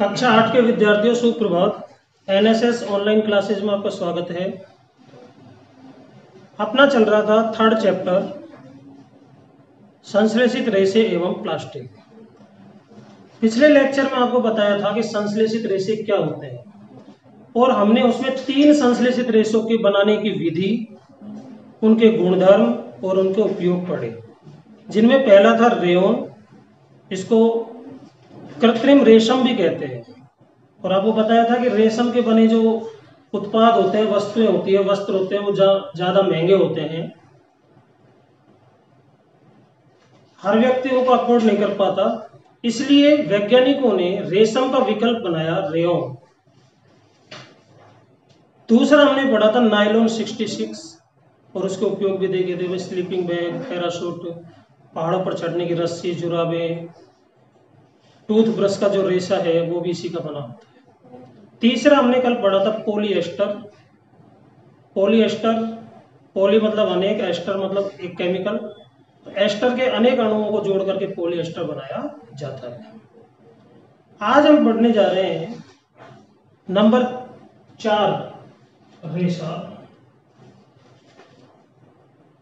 कक्षा आठ के विद्यार्थियों, सुप्रभात। एनएसएस ऑनलाइन क्लासेज में आपका स्वागत है। अपना चल रहा था थर्ड चैप्टर संश्लेषित रेशे एवं प्लास्टिक पिछले लेक्चर में आपको बताया था कि संश्लेषित रेशे क्या होते हैं। और हमने उसमें तीन संश्लेषित रेशों के बनाने की विधि, उनके गुणधर्म और उनके उपयोग पढ़े। जिनमें पहला था रेयोन इसको कृत्रिम रेशम भी कहते हैं। और आपको बताया था कि रेशम के बने जो उत्पाद होते हैं वस्तुएँ होती है वस्त्र होते हैं वो ज़्यादा जा, महँगे होते हैं। हर व्यक्ति उनको अफोर्ड नहीं कर पाता। इसलिए वैज्ञानिकों ने रेशम का विकल्प बनाया रेयन दूसरा हमने पढ़ा था नाइलॉन 66 और उसके उपयोग भी देखे थे। स्लीपिंग बैग पैराशूट पहाड़ों पर चढ़ने की रस्सी जुराबे टूथ ब्रश का जो रेशा है, वो भी इसी का बना होता है। तीसरा हमने कल पढ़ा था पोलिएस्टर पोलिएस्टर पोली मतलब अनेक एस्टर मतलब एक केमिकल तो एस्टर के अनेक अणुओं को जोड़ करके पोलिएस्टर बनाया जाता है। आज हम पढ़ने जा रहे हैं नंबर चार रेशा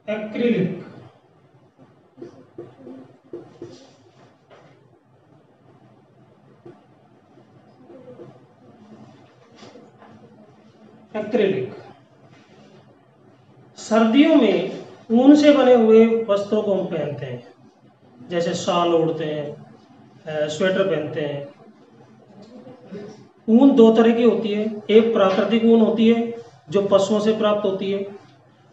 एक्रेलिक सर्दियों में ऊन से बने हुए वस्त्रों को हम पहनते हैं। जैसे शाल ओढ़ते हैं स्वेटर पहनते हैं। ऊन दो तरह की होती है। एक प्राकृतिक ऊन होती है, जो पशुओं से प्राप्त होती है,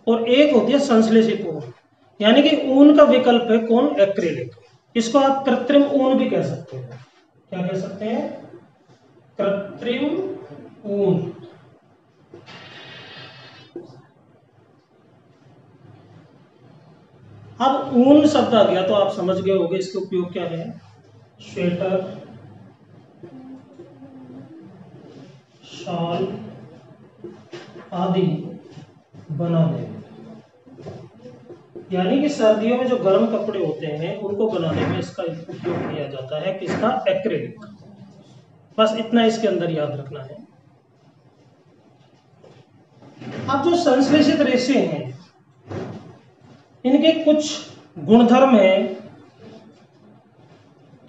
और एक होती है संश्लेषित ऊन। यानी कि ऊन का विकल्प है कौन? एक्रेलिक। इसको आप कृत्रिम ऊन भी कह सकते हैं। क्या कह सकते हैं? कृत्रिम ऊन। अब ऊन शब्द आ गया तो आप समझ गए होंगे इसके उपयोग क्या है। स्वेटर शॉल आदि बनाने। यानी कि सर्दियों में जो गर्म कपड़े होते हैं, उनको बनाने में इसका उपयोग किया जाता है किसका? एक्रेलिक बस इतना इसके अंदर याद रखना है। अब जो संश्लेषित रेशे हैं इनके कुछ गुणधर्म हैं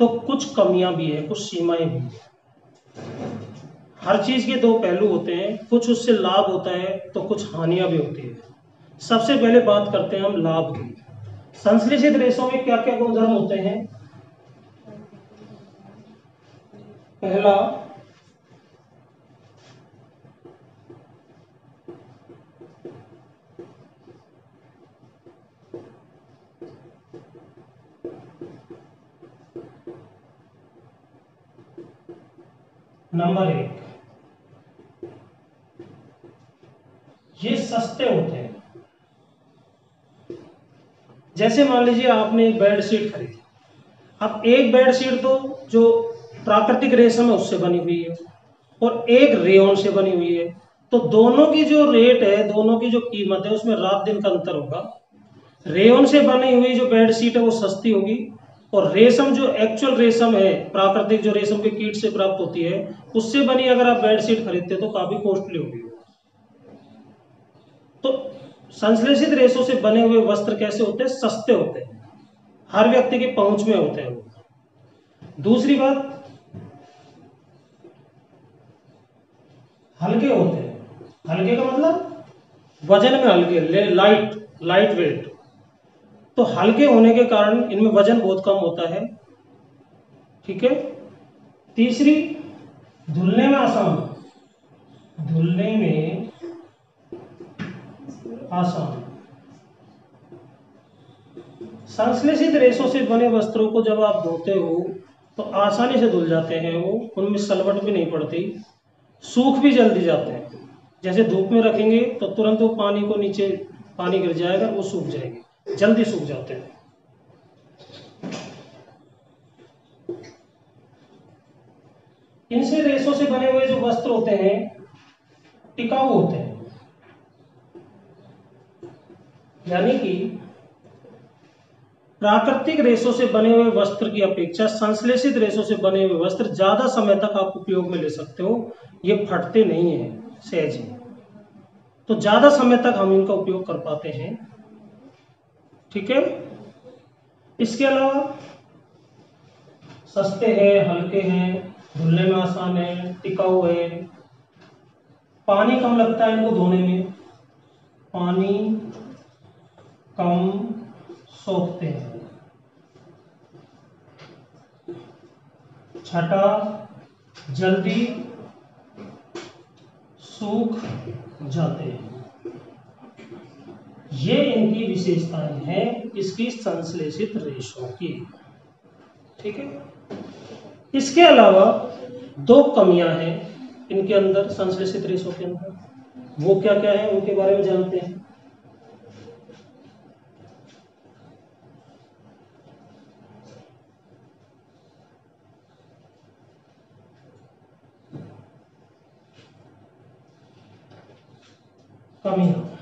तो कुछ कमियाँ भी है, कुछ सीमाएँ भी हर चीज़ के दो पहलू होते हैं, कुछ उससे लाभ होता है तो कुछ हानियाँ भी होती है। सबसे पहले बात करते हैं हम लाभ की। संश्लेषित रेशों में क्या क्या गुणधर्म होते हैं? पहला नंबर एक। ये सस्ते होते हैं। जैसे मान लीजिए आपने एक बेड शीट खरीदी। अब एक बेड शीट तो जो प्राकृतिक रेशम है उससे बनी हुई है और एक रेयन से बनी हुई है। तो दोनों की जो रेट है, दोनों की जो कीमत है, उसमें रात दिन का अंतर होगा। रेयन से बनी हुई जो बेड शीट है वो सस्ती होगी और रेशम जो एक्चुअल रेशम है, प्राकृतिक जो रेशम के कीट से प्राप्त होती है, उससे बनी अगर आप बेडशीट खरीदते तो काफ़ी कॉस्टली होगी। तो संश्लेषित रेशों से बने हुए वस्त्र कैसे होते हैं? सस्ते होते हैं। हर व्यक्ति की पहुँच में होते हैं वो। दूसरी बात, हल्के होते हैं। हल्के का मतलब वज़न में हल्के लाइट लाइट वेट तो हल्के होने के कारण इनमें वज़न बहुत कम होता है। ठीक है? तीसरी, धुलने में आसान। धुलने में आसान। संश्लेषित रेशों से बने वस्त्रों को जब आप धोते हो तो आसानी से धुल जाते हैं वो। उनमें सलवट भी नहीं पड़ती। सूख भी जल्दी जाते हैं। जैसे धूप में रखेंगे तो तुरंत वो पानी को नीचे, पानी गिर जाएगा वो सूख जाएगी। जल्दी सूख जाते हैं। इनसे रेशों से बने हुए जो वस्त्र होते हैं, टिकाऊ होते हैं। यानी कि प्राकृतिक रेशों से बने हुए वस्त्र की अपेक्षा, संश्लेषित रेशों से बने हुए वस्त्र ज़्यादा समय तक आप उपयोग में ले सकते हो। ये फटते नहीं है, सहज तो ज़्यादा समय तक हम इनका उपयोग कर पाते हैं। ठीक है? इसके अलावा, सस्ते हैं, हल्के हैं, धुलने में आसान है, टिकाऊ है। पानी कम लगता है इनको धोने में। पानी कम सोखते हैं। छठा जल्दी सूख जाते हैं। ये इनकी विशेषताएँ हैं इसकी संश्लेषित रेशों की। ठीक है? इसके अलावा दो कमियाँ हैं इनके अंदर, संश्लेषित रेशों के अंदर। वो क्या क्या है, उनके बारे में जानते हैं। कमियाँ।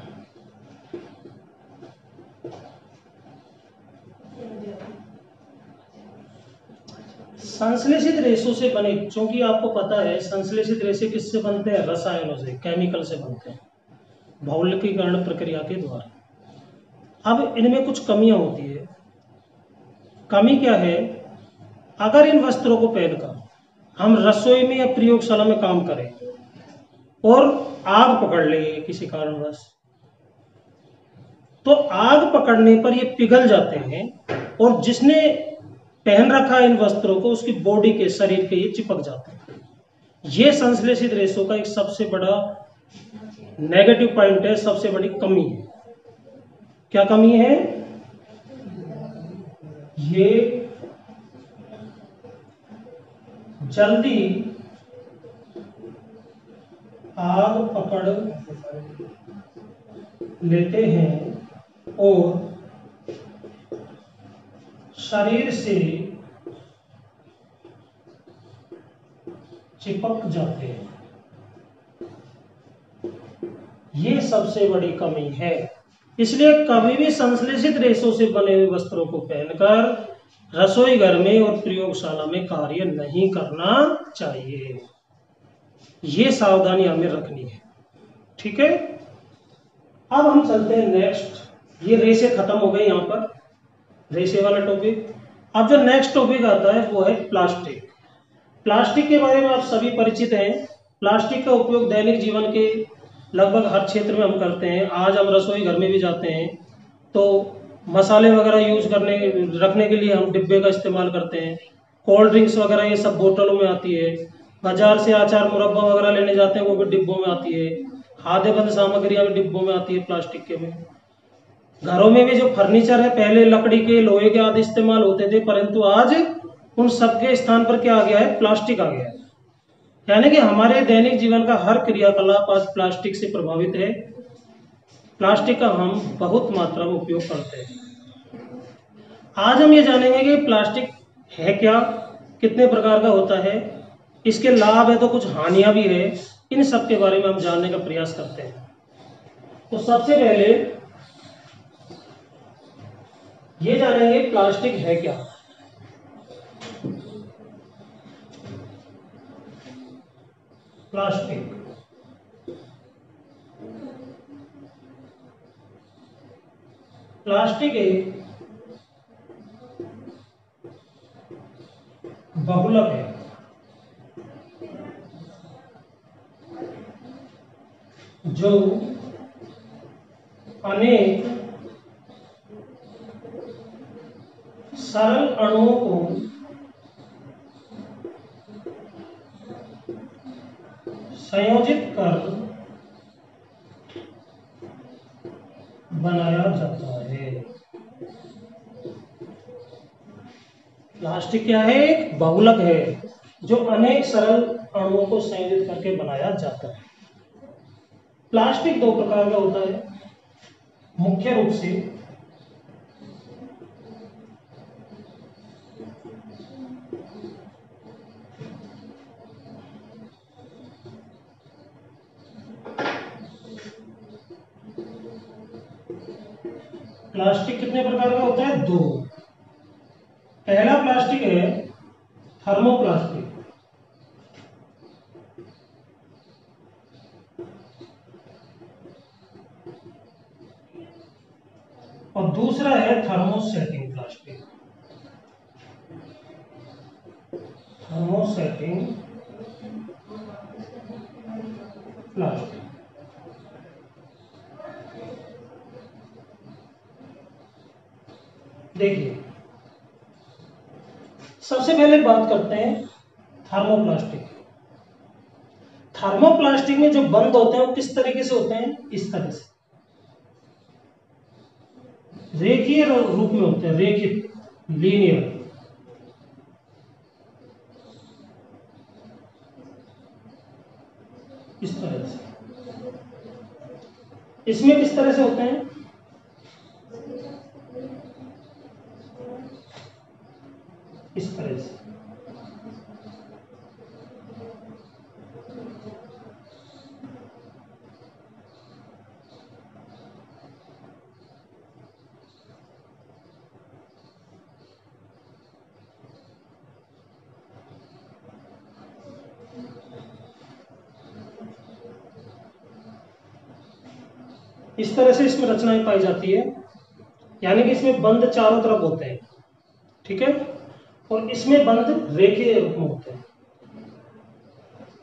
संश्लेषित रेशों से बने, क्योंकि आपको पता है संश्लेषित रेशे किससे बनते हैं? रसायनों से, केमिकल से बनते हैं। भौलिकीकरण प्रक्रिया के द्वारा। अब इनमें कुछ कमियाँ होती है। कमी क्या है? अगर इन वस्त्रों को पहनकर हम रसोई में या प्रयोगशाला में काम करें, और आग पकड़ ले किसी कारणवश तो आग पकड़ने पर ये पिघल जाते हैं, और जिसने पहन रखा है इन वस्त्रों को, उसकी बॉडी के, शरीर के, ये चिपक जाते हैं। ये संश्लेषित रेशों का एक सबसे बड़ा नेगेटिव पॉइंट है, सबसे बड़ी कमी है। क्या कमी है? ये जल्दी आग पकड़ लेते हैं और शरीर से चिपक जाते हैं। ये सबसे बड़ी कमी है। इसलिए कभी भी संश्लेषित रेशों से बने हुए वस्त्रों को पहनकर रसोई घर में और प्रयोगशाला में कार्य नहीं करना चाहिए। ये सावधानी हमें रखनी है। ठीक है? अब हम चलते हैं नेक्स्ट ये रेसे खत्म हो गए यहाँ पर। रेसे वाला टॉपिक अब जो नेक्स्ट टॉपिक आता है, वो है प्लास्टिक प्लास्टिक के बारे में आप सभी परिचित हैं। प्लास्टिक का उपयोग दैनिक जीवन के लगभग हर क्षेत्र में हम करते हैं। आज हम रसोई घर में भी जाते हैं। तो मसाले वगैरह यूज़ करने, रखने के लिए हम डिब्बे का इस्तेमाल करते हैं। कोल्ड ड्रिंक्स वगैरह ये सब बोतलों में आती है। बाज़ार से आचार मुरब्बा वगैरह लेने जाते हैं, वो भी डिब्बों में आती है। खाद्य बंद सामग्रियाँ भी डिब्बों में आती है प्लास्टिक के में। घरों में भी जो फर्नीचर है, पहले लकड़ी के लोहे के आदि इस्तेमाल होते थे, परंतु आज उन सबके स्थान पर क्या आ गया है? प्लास्टिक आ गया है। यानी कि हमारे दैनिक जीवन का हर क्रियाकलाप आज प्लास्टिक से प्रभावित है। प्लास्टिक का हम बहुत मात्रा में उपयोग करते हैं। आज हम ये जानेंगे कि प्लास्टिक है क्या, कितने प्रकार का होता है। इसके लाभ है तो कुछ हानियाँ भी है। इन सब के बारे में हम जानने का प्रयास करते हैं। तो सबसे पहले ये जानेंगे प्लास्टिक है क्या। प्लास्टिक। प्लास्टिक एक बहुलक है। जो अनेक सरल अणुओं को संयोजित कर बनाया जाता है। प्लास्टिक क्या है? एक बहुलक है, जो अनेक सरल अणुओं को संयोजित करके बनाया जाता है। प्लास्टिक दो प्रकार का होता है। मुख्य रूप से थर्मोप्लास्टिक और दूसरा है थर्मोसेटिंग प्लास्टिक थर्मोसेटिंग प्लास्टिक देखिए पहले बात करते हैं थर्मोप्लास्टिक थर्मोप्लास्टिक में जो बंद होते हैं, वो किस तरीके से होते हैं? इस तरह से। रेखीय रूप में होते हैं, रेखित लीनियर इस तरह से। इसमें किस तरह से होते हैं इस तरह से तरह से इसमें रचनाएँ पाई जाती है। यानी कि इसमें बंद चारों तरफ़ होते हैं। ठीक है? और इसमें बंद रेखीय रूप में होते हैं।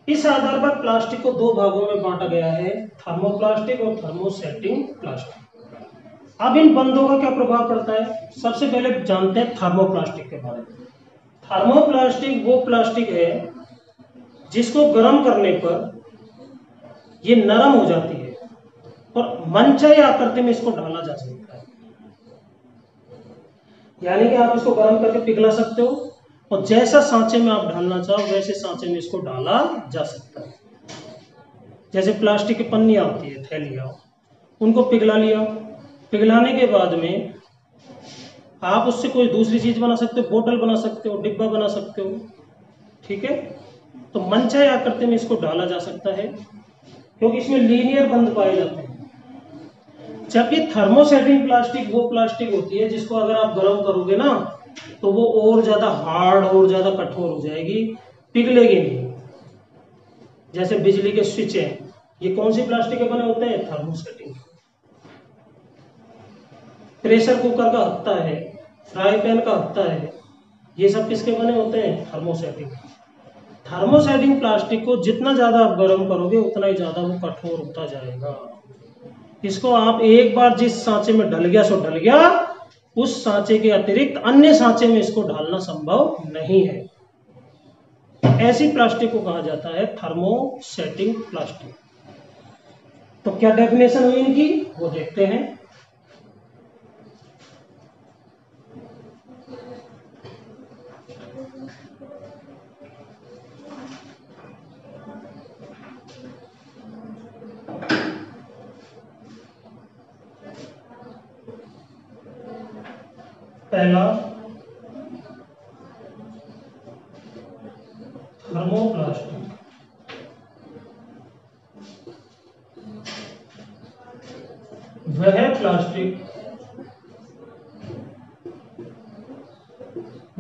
इस आधार पर प्लास्टिक को दो भागों में बांटा गया है, थर्मोप्लास्टिक और थर्मोसेटिंग प्लास्टिक। अब इन बंदों का क्या प्रभाव पड़ता है? सबसे पहले जानते हैं थर्मोप्लास्टिक के बारे में। थर्मोप्लास्टिक वो प्लास्टिक है जिसको गर्म करने पर ये नरम हो जाती है। और मनचाही आकृति में इसको डाला जा सकता है। यानी कि आप इसको गर्म करके पिघला सकते हो, और जैसा सांचे में आप डालना चाहो, वैसे सांचे में इसको डाला जा सकता है। जैसे प्लास्टिक की पन्नियाँ होती है, थैलियाँ, उनको पिघला लिया। पिघलाने के बाद में आप उससे कोई दूसरी चीज़ बना सकते हो, बोतल बना सकते हो, डिब्बा बना सकते हो, ठीक है? तो मनचाही आकृति में इसको डाला जा सकता है, क्योंकि इसमें लीनियर बंद पाए जाते हैं। जबकि थर्मोसेटिंग प्लास्टिक वो प्लास्टिक होती है जिसको अगर आप गर्म करोगे ना तो वो और ज़्यादा हार्ड और ज़्यादा कठोर हो जाएगी, पिघलेगी नहीं। जैसे बिजली के स्विच है, ये कौन सी प्लास्टिक के बने होते हैं? थर्मोसेटिंग प्रेशर कुकर का हत्ता है, फ्राई पैन का हत्ता है, ये सब किसके बने होते हैं? थर्मोसेटिंग थर्मोसेटिंग प्लास्टिक को जितना ज़्यादा आप गर्म करोगे, उतना ही ज़्यादा वो कठोर होता जाएगा। इसको आप एक बार जिस सांचे में ढल गया, सो ढल गया। उस सांचे के अतिरिक्त अन्य सांचे में इसको ढालना संभव नहीं है। ऐसी प्लास्टिक को कहा जाता है, थर्मोसेटिंग प्लास्टिक। तो क्या डेफिनेशन हुई इनकी? वो देखते हैं। पहला थर्मोप्लास्टिक वह प्लास्टिक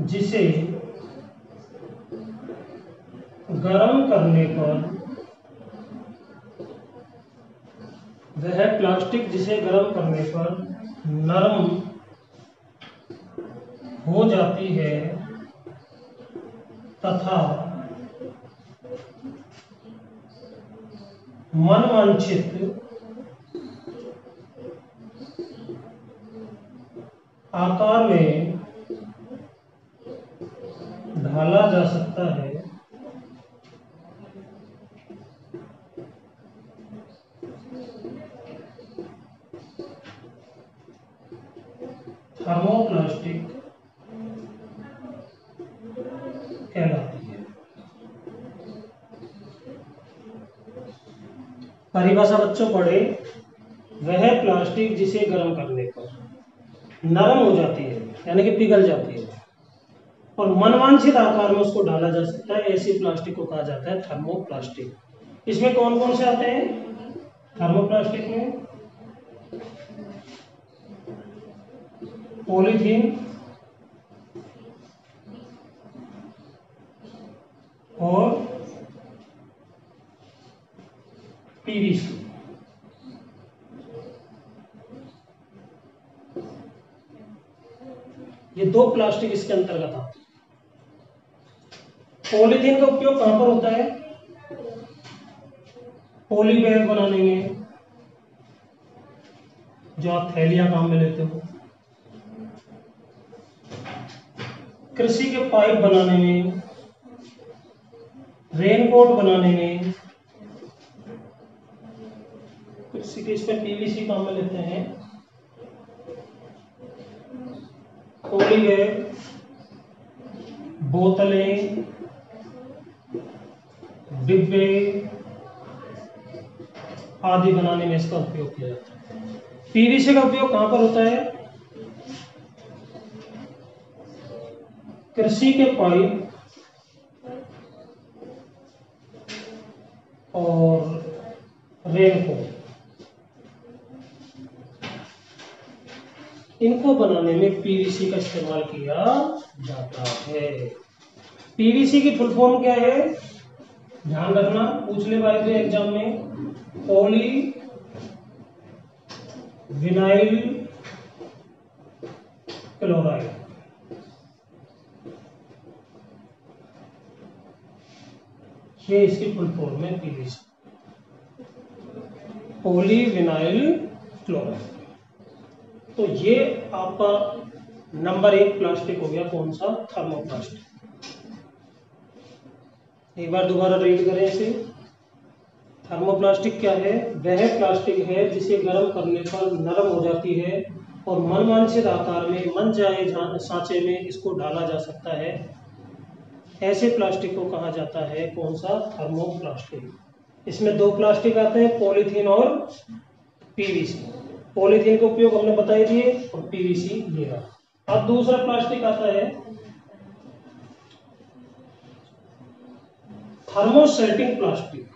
जिसे गर्म करने पर वह प्लास्टिक जिसे गर्म करने पर नरम हो जाती है तथा मनवांचित आकार में ढाला जा सकता परिभाषा बच्चों पढ़े, वह प्लास्टिक जिसे गर्म करने पर नरम हो जाती है, यानी कि पिघल जाती है। और मनवांछित आकार में उसको डाला जा सकता है, ऐसी प्लास्टिक को कहा जाता है थर्मोप्लास्टिक इसमें कौन कौन से आते हैं? थर्मोप्लास्टिक में पॉलीथीन और पीवीसी ये दो प्लास्टिक इसके अंतर्गत आते पॉलीथीन का उपयोग कहाँ पर होता है? पॉली बैग बनाने में। जो आप थैलियाँ काम में लेते हो। कृषि के पाइप बनाने में। रेनकोट बनाने में। कृषि के इसमें पीवीसी काम में लेते हैं। खोली बैग बोतलें, डिब्बे आदि बनाने में इसका उपयोग किया जाता है। पीवीसी का उपयोग कहाँ पर होता है? कृषि के पाइप और रेनकोट। इनको बनाने में पीवीसी का इस्तेमाल किया जाता है। पीवीसी की फुल फॉर्म क्या है? ध्यान रखना पूछ ले पाए थे एग्ज़ाम में पॉली विनाइल क्लोराइड ये इसकी फुल फॉर्म है पीवीसी पॉली विनाइल क्लोराइड तो ये आपका नंबर एक प्लास्टिक हो गया कौन सा? थर्मोप्लास्टिक एक बार दोबारा रीड करें इसे। थर्मोप्लास्टिक क्या है? वह प्लास्टिक है जिसे गर्म करने पर नरम हो जाती है और मनमांसित आकार में, मन जाए सांचे में इसको डाला जा सकता है। ऐसे प्लास्टिक को कहा जाता है कौन सा? थर्मोप्लास्टिक इसमें दो प्लास्टिक आते हैं पॉलीथीन और पीवीसी पॉलीथीन का उपयोग हमने बताई दिए और पीवीसी ये रहा अब दूसरा प्लास्टिक आता है। Thermosetting plastic.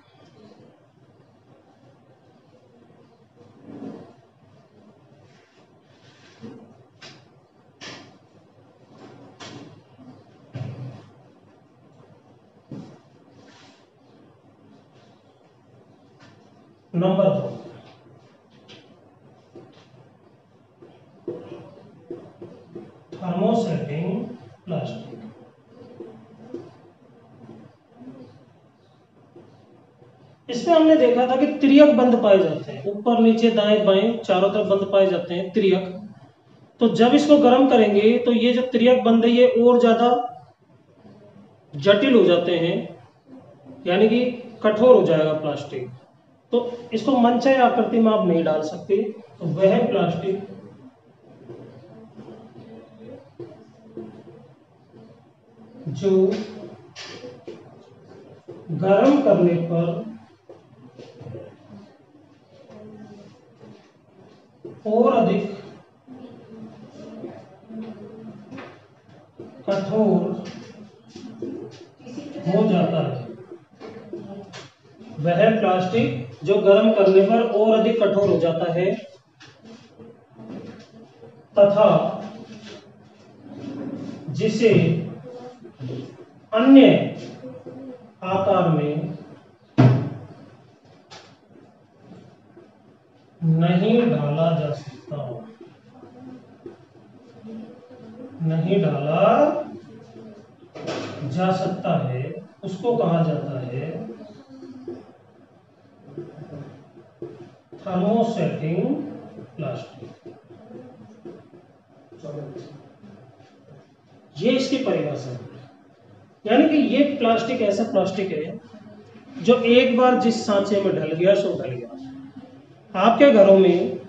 नंबर दो थर्मोसेटिंग प्लास्टिक इसमें हमने देखा था कि त्रियक बंद पाए जाते हैं। ऊपर, नीचे, दाएँ, बाएँ, चारों तरफ़ बंद पाए जाते हैं त्रियक। तो जब इसको गर्म करेंगे तो ये जो त्रियक बंद है, ये और ज़्यादा जटिल हो जाते हैं। यानी कि कठोर हो जाएगा प्लास्टिक। तो इसको मनचाही आकृति में आप नहीं डाल सकते। तो वह प्लास्टिक। जो गर्म करने पर और अधिक कठोर हो जाता है। वह प्लास्टिक जो गर्म करने पर और अधिक कठोर हो जाता है तथा जिसे अन्य आकार में नहीं डाला जा सकता नहीं डाला जा सकता है, उसको कहा जाता है थर्मोसेटिंग प्लास्टिक। ये इसकी परिभाषा है। यानी कि ये प्लास्टिक ऐसा प्लास्टिक है जो एक बार जिस सांचे में ढल गया, सो ढल गया। आपके घरों में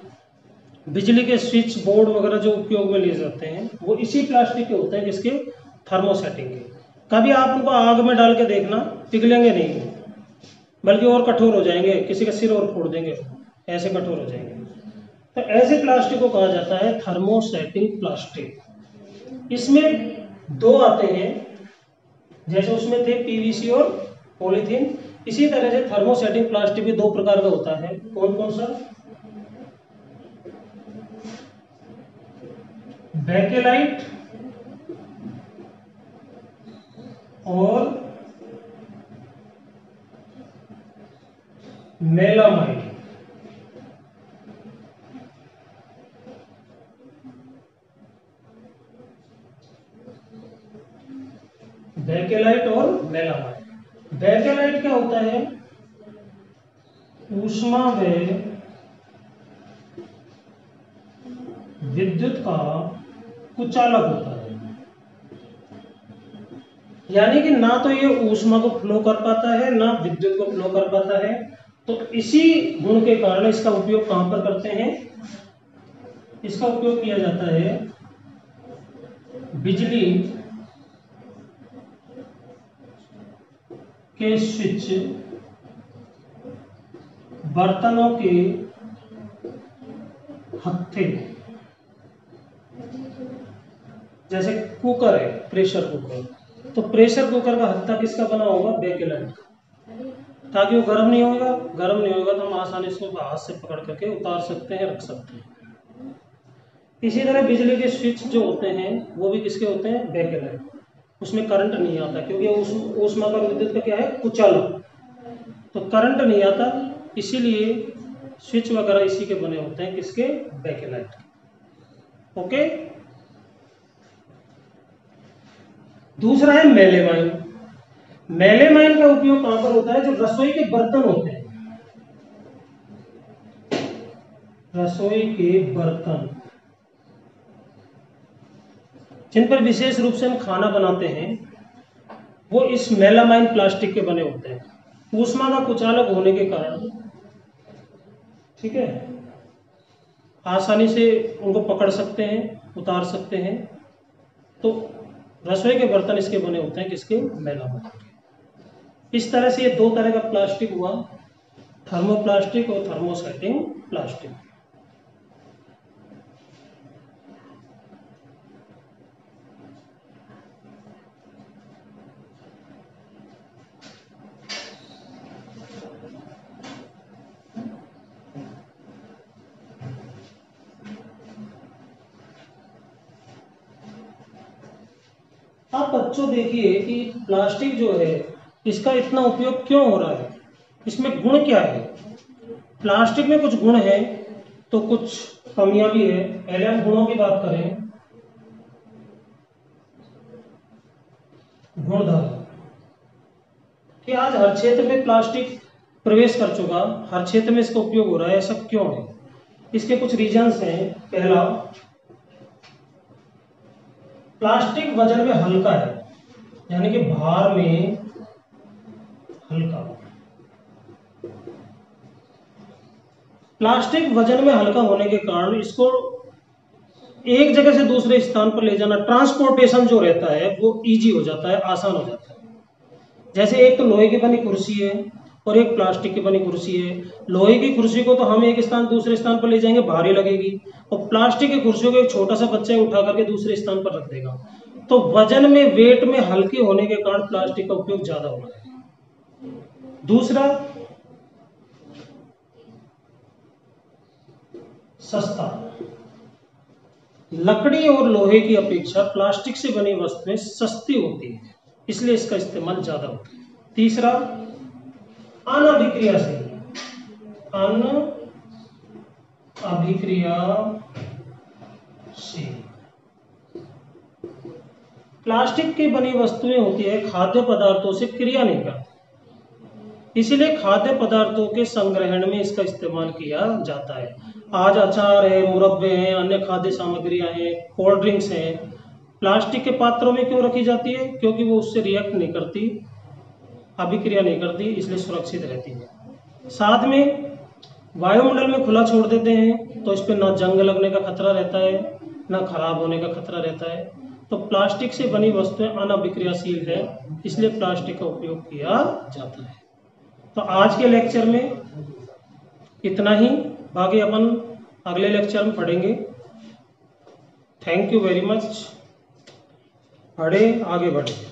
बिजली के स्विच बोर्ड वगैरह जो उपयोग में लिए जाते हैं, वो इसी प्लास्टिक के होते हैं जिसके थर्मोसेटिंग के कभी आप उनको आग में डाल के देखना, पिघलेंगे नहीं। बल्कि और कठोर हो जाएँगे, किसी का सिर और फोड़ देंगे, ऐसे कठोर हो जाएँगे। तो ऐसे प्लास्टिक को कहा जाता है थर्मोसेटिंग प्लास्टिक। इसमें दो आते हैं जैसे उसमें थे पीवीसी और पॉलीथीन, इसी तरह से थर्मोसेटिंग प्लास्टिक भी दो प्रकार का होता है। कौन कौन सा? बैकेलाइट और मेलामाइड बैकेलाइट और मेलामाइड बैकेलाइट क्या होता है? ऊष्मा में विद्युत का कुचालक होता है। यानी कि ना तो ये ऊष्मा को फ्लो कर पाता है, ना विद्युत को फ्लो कर पाता है। तो इसी गुण के कारण इसका उपयोग कहाँ पर करते हैं? इसका उपयोग किया जाता है बिजली के स्विच बर्तनों के हत्थे। जैसे कुकर है प्रेशर कुकर तो प्रेशर कुकर का हत्था किसका बना होगा? बेकेलाइट का। ताकि वो गर्म नहीं होगा गर्म नहीं होगा तो हम आसानी से उसको हाथ से पकड़ करके उतार सकते हैं, रख सकते हैं। इसी तरह बिजली के स्विच जो होते हैं, वो भी किसके होते हैं? बेकेलाइट उसमें करंट नहीं आता, क्योंकि उस ऊष्मा का विद्युत का क्या है? कुचालक तो करंट नहीं आता, इसीलिए स्विच वगैरह इसी के बने होते हैं, किसके? बैकेलाइट ओके दूसरा है मेलेमाइन मेलेमाइन का उपयोग कहाँ पर होता है? जो रसोई के बर्तन होते हैं। रसोई के बर्तन। जिन पर विशेष रूप से हम खाना बनाते हैं, वो इस मेलामाइन प्लास्टिक के बने होते हैं। ऊष्मा का कुचालक होने के कारण, ठीक है? आसानी से उनको पकड़ सकते हैं, उतार सकते हैं। तो रसोई के बर्तन इसके बने होते हैं किसके मेलामाइन। के इस तरह से ये दो तरह का प्लास्टिक हुआ, थर्मोप्लास्टिक और थर्मोसेटिंग प्लास्टिक आप बच्चों देखिए कि प्लास्टिक जो है, इसका इतना उपयोग क्यों हो रहा है? इसमें गुण क्या है? प्लास्टिक में कुछ गुण है तो कुछ कमियाँ भी है। पहले हम गुणों की बात करें। गुणधर्म कि आज हर क्षेत्र में प्लास्टिक प्रवेश कर चुका, हर क्षेत्र में इसका उपयोग हो रहा है, ऐसा क्यों है? इसके कुछ रीजंस हैं। पहला, प्लास्टिक वज़न में हल्का है। यानी कि भार में हल्का प्लास्टिक वज़न में हल्का होने के कारण इसको एक जगह से दूसरे स्थान पर ले जाना, ट्रांसपोर्टेशन जो रहता है, वो इजी हो जाता है, आसान हो जाता है। जैसे एक तो लोहे की बनी कुर्सी है और एक प्लास्टिक की बनी कुर्सी है। लोहे की कुर्सी को तो हम एक स्थान, दूसरे स्थान पर ले जाएँगे, भारी लगेगी। और प्लास्टिक की कुर्सियों को एक छोटा सा बच्चा उठा करके दूसरे स्थान पर रख देगा। तो वज़न में वेट में हल्के होने के कारण प्लास्टिक का उपयोग ज़्यादा हो रहा है दूसरा, सस्ता। लकड़ी और लोहे की अपेक्षा प्लास्टिक से बनी वस्तुएँ सस्ती होती है, इसलिए इसका इस्तेमाल ज़्यादा होता है। तीसरा अनभिक्रियाशील अन अभिक्रियाशील प्लास्टिक की बनी वस्तुएँ होती है, खाद्य पदार्थों से क्रिया नहीं करती। इसीलिए खाद्य पदार्थों के संग्रहण में इसका इस्तेमाल किया जाता है। आज अचार है, मुरब्बे हैं, अन्य खाद्य सामग्रियाँ हैं, कोल्ड ड्रिंक्स हैं। प्लास्टिक के पात्रों में क्यों रखी जाती है? क्योंकि वो उससे रिएक्ट नहीं करती, अभिक्रिया नहीं करती, इसलिए सुरक्षित रहती है। साथ में वायुमंडल में खुला छोड़ देते हैं तो इस पर ना जंग लगने का खतरा रहता है, ना खराब होने का खतरा रहता है। तो प्लास्टिक से बनी वस्तुएँ अनअभिक्रियाशील है, इसलिए प्लास्टिक का उपयोग किया जाता है। तो आज के लेक्चर में इतना ही। बाकी अपन अगले लेक्चर में पढ़ेंगे। थैंक यू वेरी मच पढ़े, आगे बढ़े।